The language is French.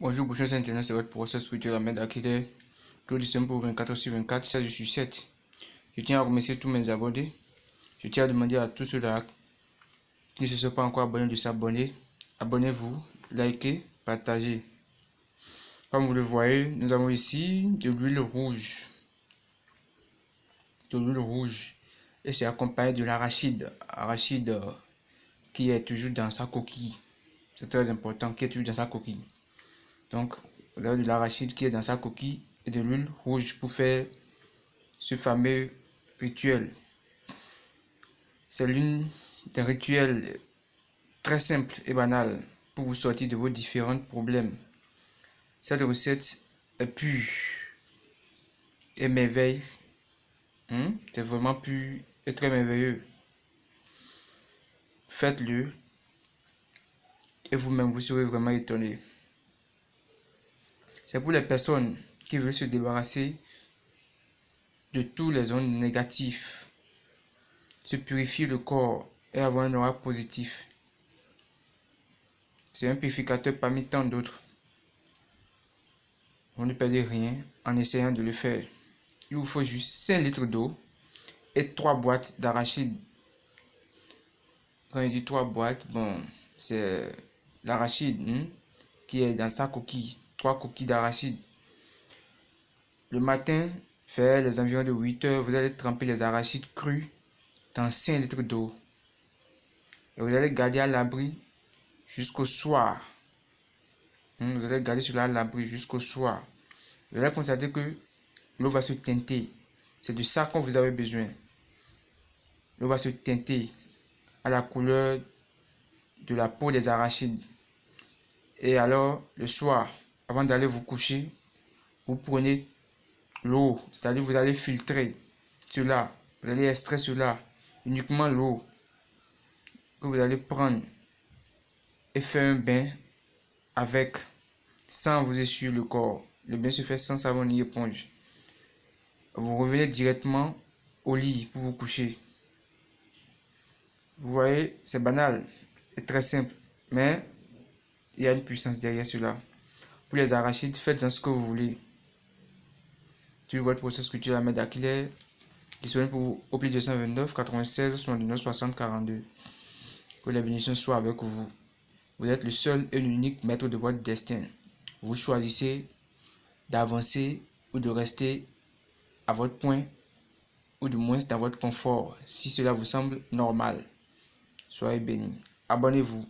Bonjour, bonjour, internet, c'est votre process spirituel Ahmed Akide. Du pour 24 sur 24, 16 sur 7. Je tiens à remercier tous mes abonnés. Je tiens à demander à tous ceux-là qui ne se sont pas encore abonnés de s'abonner. Abonnez-vous, likez, partagez. Comme vous le voyez, nous avons ici de l'huile rouge. De l'huile rouge. Et c'est accompagné de l'arachide. Arachide qui est toujours dans sa coquille. C'est très important, qui est toujours dans sa coquille. Donc, vous avez de l'arachide qui est dans sa coquille et de l'huile rouge pour faire ce fameux rituel. C'est l'une des rituels très simple et banal pour vous sortir de vos différents problèmes. Cette recette est pure et merveille. Hmm? C'est vraiment pur et très merveilleux. Faites-le et vous-même vous serez vraiment étonné. C'est pour les personnes qui veulent se débarrasser de tous les ondes négatifs, se purifier le corps et avoir un aura positif. C'est un purificateur parmi tant d'autres. On ne perdez rien en essayant de le faire. Il vous faut juste 5 litres d'eau et 3 boîtes d'arachide. Quand il dit 3 boîtes, bon, c'est l'arachide hein, qui est dans sa coquille. 3 coquilles d'arachide. Le matin, faire les environs de 8 heures, vous allez tremper les arachides crus dans 5 litres d'eau. Et vous allez garder à l'abri jusqu'au soir. Hmm, vous allez garder cela à l'abri jusqu'au soir. Vous allez constater que l'eau va se teinter. C'est de ça qu'on vous avez besoin. L'eau va se teinter à la couleur de la peau des arachides. Et alors, le soir, avant d'aller vous coucher, vous prenez l'eau, c'est-à-dire vous allez filtrer cela, vous allez extraire cela, uniquement l'eau que vous allez prendre et faire un bain avec sans vous essuyer le corps. Le bain se fait sans savon ni éponge. Vous revenez directement au lit pour vous coucher. Vous voyez, c'est banal et très simple, mais il y a une puissance derrière cela. Pour les arachides, faites-en ce que vous voulez. Tu vois le processus que tu as mettre disponible pour vous au plus 229 96 79 60 42. Que la bénédiction soit avec vous. Vous êtes le seul et l'unique maître de votre destin. Vous choisissez d'avancer ou de rester à votre point ou du moins dans votre confort si cela vous semble normal. Soyez bénis. Abonnez-vous.